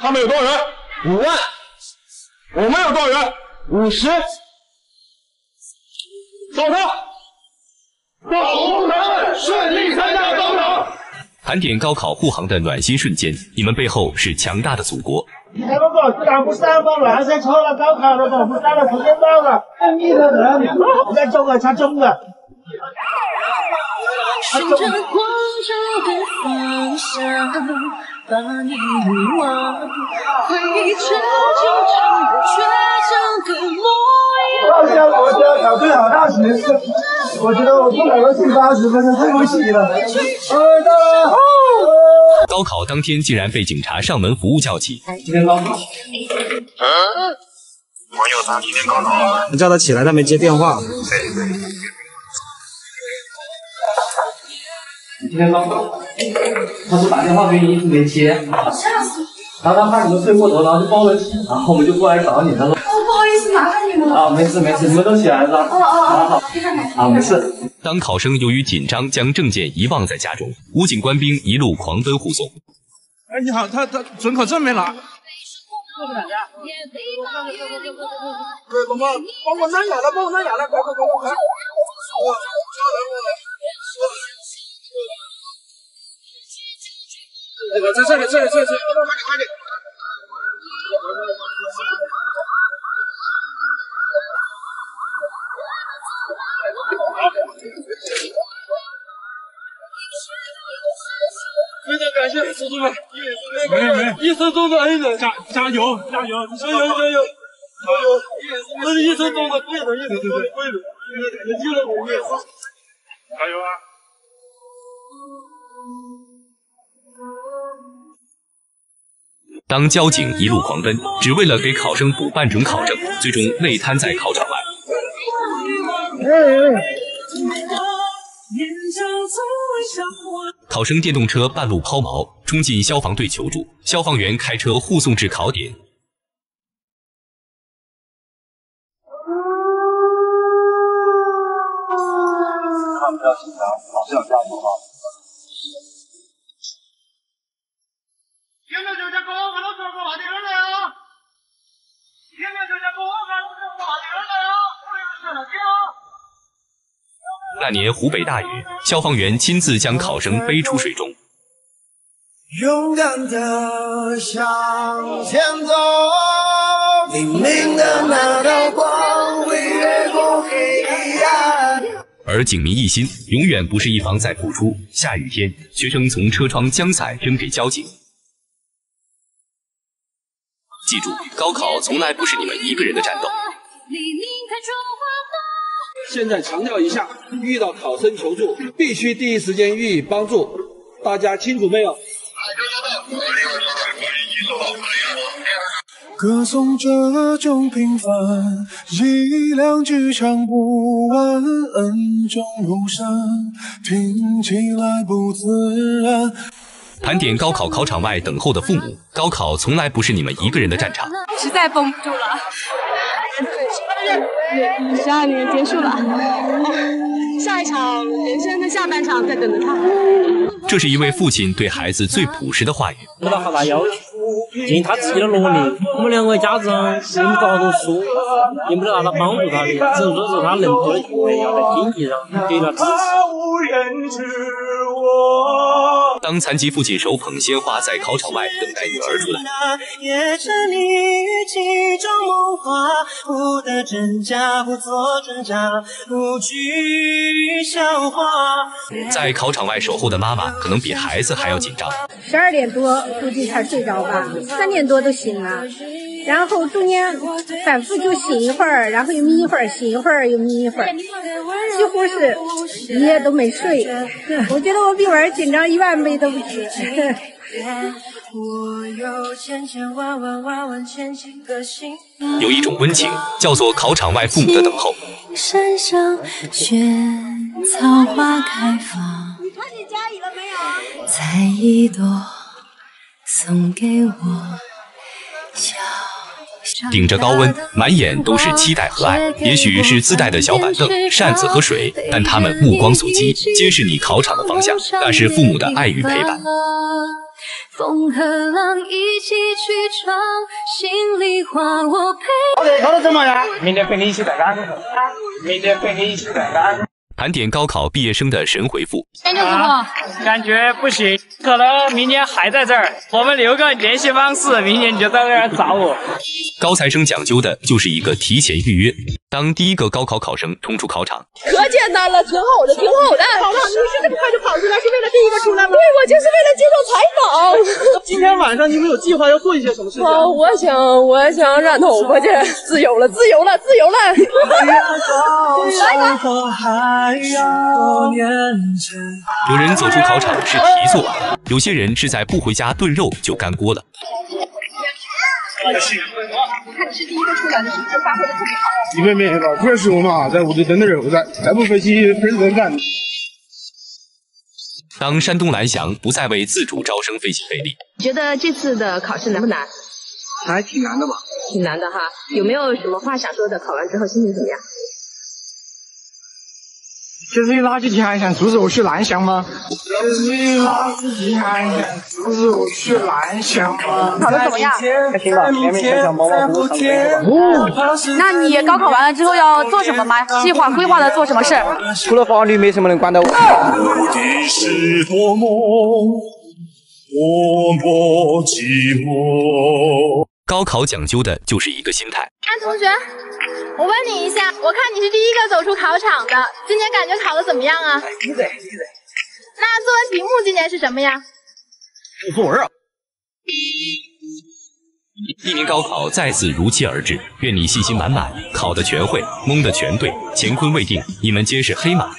他们有多少人？五万。我们有多少人？五十。走他！祝福咱们顺利参加高考。盘点高考护航的暖心瞬间，你们背后是强大的祖国。哎，不过干部三方乱噻，错了高考了，不打了时间到了，你头人，再中个才中个。顺着光照的方向，把你遗忘，回忆着旧场的倔强的模样。最好大学，我觉得我不考个七八十分就对不起了。哎，到了。高考当天竟然被警察上门服务叫起。今天高考。嗯。朋友他今天高考。我叫他起来，他没接电话。今天高考，他说打电话给你一直没接，然后他怕你们睡过头，然后就报了警，然后我们就过来找你。他说：“哦，不好意思，麻烦你们了。”啊，没事没事，你们都起来了。哦哦，好好，啊，没事。当考生由于紧张将证件遗忘在家中，武警官兵一路狂奔护送。哎，你好，他他准考证没拿。对，宝宝，帮我拿下来，帮我拿下来，快快快快快！这个在这里，这里，这里，快点，快点！非常感谢叔叔们，没没，一生中的恩人，加加油，加油，加油，加油，加油！这是一生中的贵人，一生中的贵人，一了我们，加油啊！当交警一路狂奔，只为了给考生补办准考证，最终累瘫在考场外。考生电动车半路抛锚，冲进消防队求助，消防员开车护送至考点。啊！那年湖北大雨，消防员亲自将考生背出水中。勇敢的向前走，黎明的那道光会越过黑暗。而警民一心，永远不是一方在付出。下雨天，学生从车窗将伞扔给交警。记住，高考从来不是你们一个人的战斗。现在强调一下，遇到考生求助，必须第一时间予以帮助。大家清楚没有？歌颂这种平凡，一两句唱不完，恩重如山，听起来不自然。盘点高考考场外等候的父母，高考从来不是你们一个人的战场。实在绷不住了。十二年结束了，下一场人生的下半场在等着他。这是一位父亲对孩子最朴实的话语。不到好大要求，尽他自己的努力。我们两个家长也没搞读书，也没得啥子帮助他的，只能说是他能做的，要在经济上给他支持。当残疾父亲手捧鲜花在考场外等待女儿出来。在考场外守候的妈妈，可能比孩子还要紧张。十二点多估计才睡着吧，三点多都醒了，然后中间反复就醒一会儿，然后又眯一会儿，醒一会儿又眯一会儿，几乎是一夜都没睡。我觉得我比娃儿紧张一万倍都不止。有一种温情，叫做考场外父母的等候。山上雪草花开放，你看你加雨了没有？采一朵送给我。顶着高温，满眼都是期待和爱。也许是自带的小板凳、扇子和水，但他们目光所及，皆是你考场的方向。那是父母的爱与陪伴。风和浪一起去闯，心里话我陪。考得考得怎么样？明天陪你一起再干。明天陪你一起再干。盘点高考毕业生的神回复。感觉不行，可能明年还在这儿。我们留个联系方式，明年你就在这儿找我。高材生讲究的就是一个提前预约。当第一个高考考生冲出考场，可简单了，挺好的，挺好的。好了，你是这么快就跑出来，是为了第一个出来吗？对，我就是为了接受采访。今天晚上你们有计划要做一些什么事情？哦，我想，我想染头发去，自由了，自由了，自由了。有人走出考场是题做完了，有些人是在不回家炖肉就干锅了。你是第一个出来的，是不是发挥的特别好？你别别老快说嘛，在屋里炖点肉噻，再不分析分人干。当山东蓝翔不再为自主招生费心费力，觉得这次的考试难不难？还挺难的吧？挺难的哈，有没有什么话想说的？考完之后心情怎么样？就是你哪几天还想猪肉去蓝翔吗？就是你哪几天还想猪肉去蓝翔吗？考的怎么样？还行吧，勉勉强强，马马虎虎，那你高考完了之后要做什么吗？计划规划的做什么事？除了法律，没什么能管到我。的是多么多么寂寞。高考讲究的就是一个心态。安同学，我问你一下，我看你是第一个走出考场的，今年感觉考的怎么样啊？闭嘴，闭嘴。那作文题目今年是什么呀？作文啊。一年高考再次如期而至，愿你信心满满，考的全会，蒙的全对，乾坤未定，你们皆是黑马。